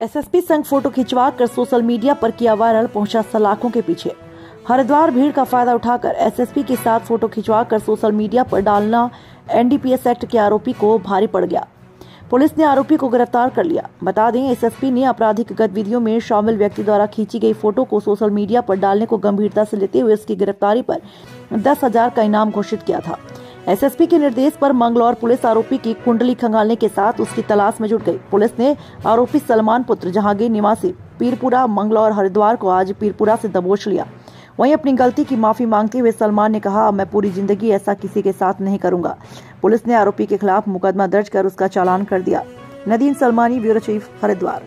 SSP संग photo खिंचवा कर सोशल मीडिया पर किया वायरल पहुँचा सलाखों के पीछे। हरिद्वार भीड़ का फ़ायदा उठाकर एसएसपी के साथ फ़ोटो खिंचवा कर सोशल मीडिया पर डालना एनडीपीएस एक्ट के आरोपी को भारी पड़ गया। पुलिस ने आरोपी को गिरफ़्तार कर लिया। बता दें, एसएसपी ने आपराधिक गतिविधियों में शामिल व्यक्ति द्वारा खींची गई फ़ोटो को सोशल मीडिया पर डालने को गंभीरता से लेते हुए उसकी गिरफ्तारी पर दस हज़ार का इनाम घोषित किया था। एसएसपी के निर्देश पर मंगलौर पुलिस आरोपी की कुंडली खंगालने के साथ उसकी तलाश में जुट गई। पुलिस ने आरोपी सलमान पुत्र जहांगीर निवासी पीरपुरा, मंगलौर, हरिद्वार को आज पीरपुरा से दबोच लिया। वहीं अपनी गलती की माफ़ी मांगते हुए सलमान ने कहा, मैं पूरी ज़िंदगी ऐसा किसी के साथ नहीं करूँगा। पुलिस ने आरोपी के खिलाफ मुकदमा दर्ज कर उसका चालान कर दिया। Nadeen Salmani, bureau chief, Haridwar.